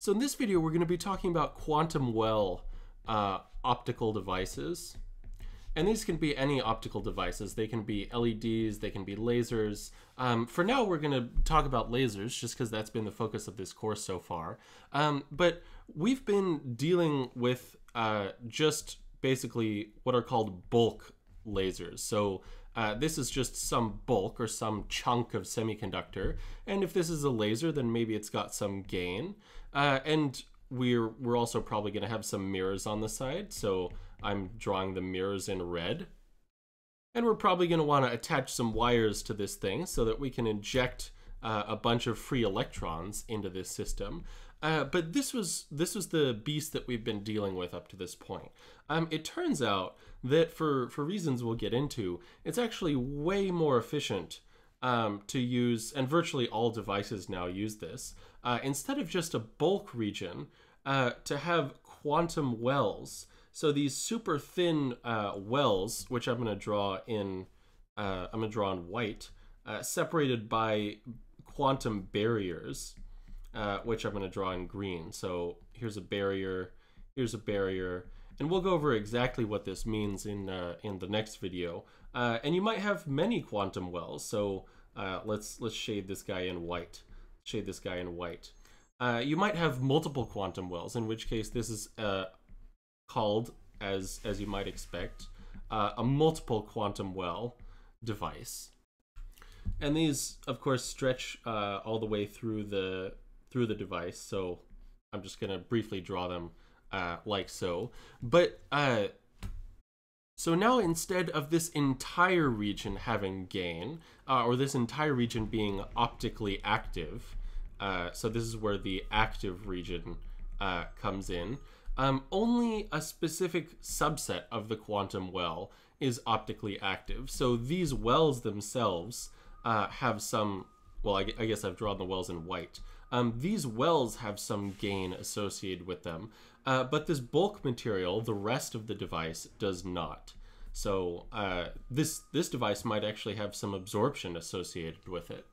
So in this video, we're going to be talking about quantum well uh, optical devices. And these can be any optical devices. They can be LEDs, they can be lasers. Um, for now, we're going to talk about lasers just because that's been the focus of this course so far. Um, but we've been dealing with uh, just basically what are called bulk lasers. So uh, this is just some bulk or some chunk of semiconductor. And if this is a laser, then maybe it's got some gain. Uh, and we're, we're also probably going to have some mirrors on the side. So I'm drawing the mirrors in red. And we're probably going to want to attach some wires to this thing so that we can inject uh, a bunch of free electrons into this system. Uh, but this was this was the beast that we've been dealing with up to this point. Um, it turns out that for for reasons we'll get into, it's actually way more efficient um, to use, and virtually all devices now use this. Uh, instead of just a bulk region, uh, to have quantum wells. So these super thin uh, wells, which I'm going to draw in, uh, I'm going to draw in white, uh, separated by quantum barriers uh, which I'm going to draw in green. So here's a barrier, here's a barrier, and we'll go over exactly what this means in uh, in the next video. Uh, and you might have many quantum wells. So uh, let's let's shade this guy in white. Shade this guy in white. Uh, you might have multiple quantum wells, in which case this is uh, called, as as you might expect, a multiple quantum well device. And these, of course, stretch all the way through the through the device. So I'm just going to briefly draw them uh, like so. But uh, so now instead of this entire region having gain, uh, or this entire region being optically active, uh, so this is where the active region uh, comes in, um, only a specific subset of the quantum well is optically active. So these wells themselves uh, have some, well, I, I guess I've drawn the wells in white. Um, these wells have some gain associated with them, uh, but this bulk material, the rest of the device, does not. So uh, this this device might actually have some absorption associated with it.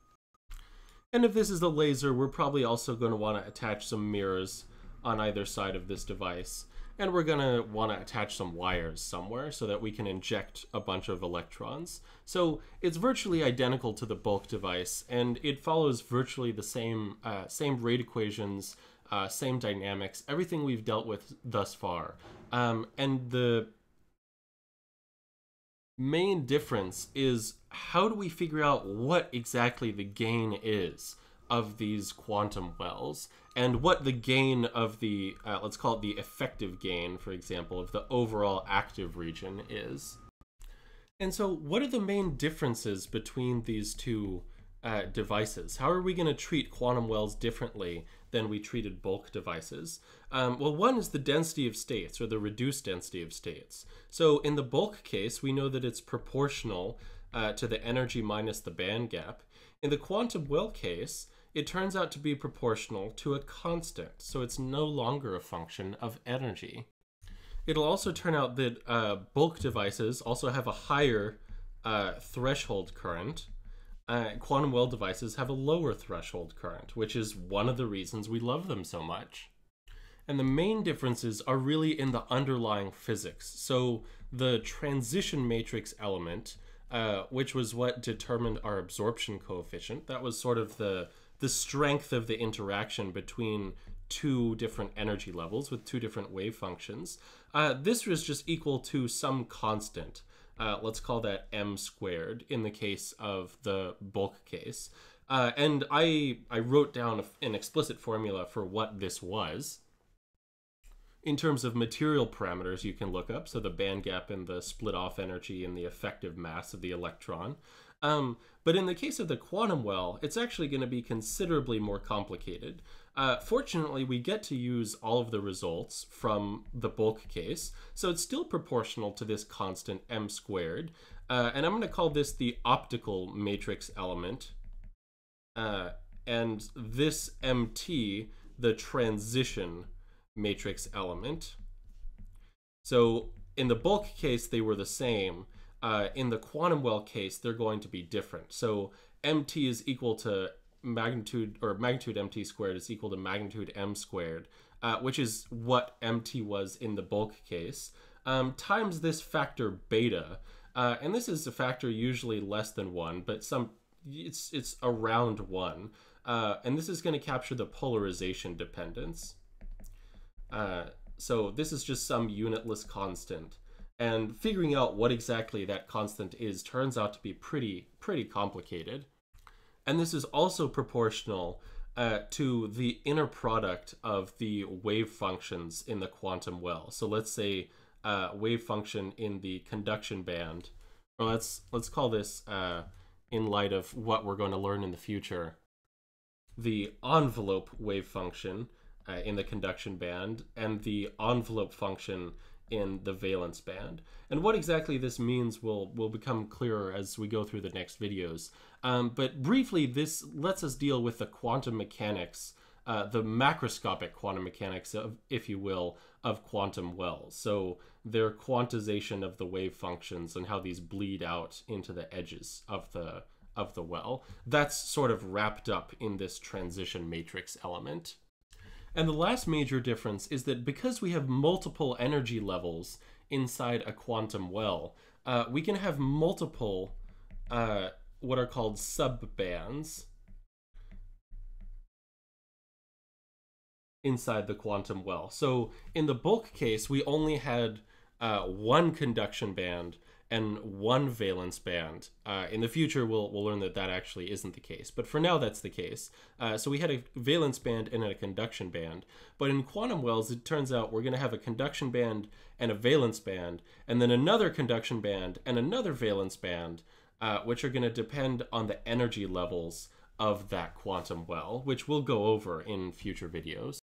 And if this is a laser, we're probably also going to want to attach some mirrors on either side of this device and we're going to want to attach some wires somewhere so that we can inject a bunch of electrons. So it's virtually identical to the bulk device, and it follows virtually the same, uh, same rate equations, uh, same dynamics, everything we've dealt with thus far. Um, and the main difference is how do we figure out what exactly the gain is? Of these quantum wells and what the gain of the, uh, let's call it the effective gain, for example, of the overall active region is. And so, what are the main differences between these two uh, devices? How are we going to treat quantum wells differently than we treated bulk devices? Um, well, one is the density of states, or the reduced density of states. So, in the bulk case, we know that it's proportional uh, to the energy minus the band gap. In the quantum well case, it turns out to be proportional to a constant, so it's no longer a function of energy. It'll also turn out that uh, bulk devices also have a higher uh, threshold current. Uh, quantum well devices have a lower threshold current, which is one of the reasons we love them so much. And the main differences are really in the underlying physics. So the transition matrix element, uh, which was what determined our absorption coefficient, that was sort of the the strength of the interaction between two different energy levels with two different wave functions. Uh, this was just equal to some constant. Uh, let's call that m squared in the case of the bulk case. Uh, and I, I wrote down an explicit formula for what this was. In terms of material parameters, you can look up, so the band gap and the split off energy and the effective mass of the electron. Um, but in the case of the quantum well, it's actually going to be considerably more complicated. Uh, fortunately, we get to use all of the results from the bulk case, so it's still proportional to this constant m squared. Uh, and I'm going to call this the optical matrix element. Uh, and this mt, the transition matrix element. So in the bulk case, they were the same. Uh, in the quantum well case, they're going to be different. So mt is equal to magnitude or magnitude mt squared is equal to magnitude m squared, uh, which is what mt was in the bulk case, um, times this factor beta. Uh, and this is a factor usually less than one, but some it's it's around one. Uh, and this is going to capture the polarization dependence. Uh, so this is just some unitless constant. And figuring out what exactly that constant is turns out to be pretty, pretty complicated. And this is also proportional uh, to the inner product of the wave functions in the quantum well. So let's say uh, wave function in the conduction band, or let's let's call this uh, in light of what we're going to learn in the future, the envelope wave function uh, in the conduction band and the envelope function in the valence band. And what exactly this means will will become clearer as we go through the next videos. Um, but briefly, this lets us deal with the quantum mechanics, uh, the macroscopic quantum mechanics, of, if you will, of quantum wells. So their quantization of the wave functions and how these bleed out into the edges of the of the well. That's sort of wrapped up in this transition matrix element. And the last major difference is that because we have multiple energy levels inside a quantum well, uh, we can have multiple uh, what are called subbands inside the quantum well. So in the bulk case, we only had uh, one conduction band and one valence band. Uh, in the future, we'll, we'll learn that that actually isn't the case. But for now, that's the case. Uh, so we had a valence band and a conduction band. But in quantum wells, it turns out we're going to have a conduction band and a valence band, and then another conduction band and another valence band, uh, which are going to depend on the energy levels of that quantum well, which we'll go over in future videos.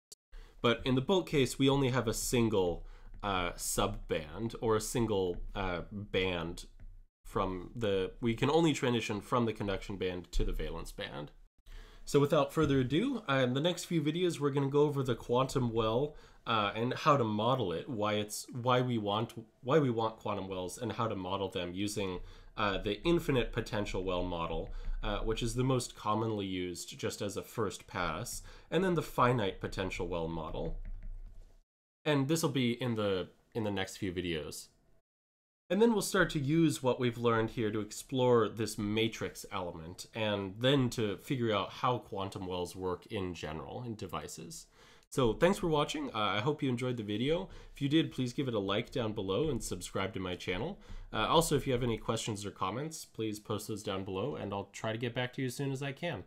But in the bulk case, we only have a single uh, sub band or a single uh, band from the we can only transition from the conduction band to the valence band. So without further ado in the next few videos we're going to go over the quantum well uh, and how to model it why it's why we want why we want quantum wells and how to model them using uh, the infinite potential well model uh, which is the most commonly used just as a first pass and then the finite potential well model and this will be in the in the next few videos. And then we'll start to use what we've learned here to explore this matrix element and then to figure out how quantum wells work in general in devices. So thanks for watching. Uh, I hope you enjoyed the video. If you did, please give it a like down below and subscribe to my channel. Uh, also, if you have any questions or comments, please post those down below and I'll try to get back to you as soon as I can.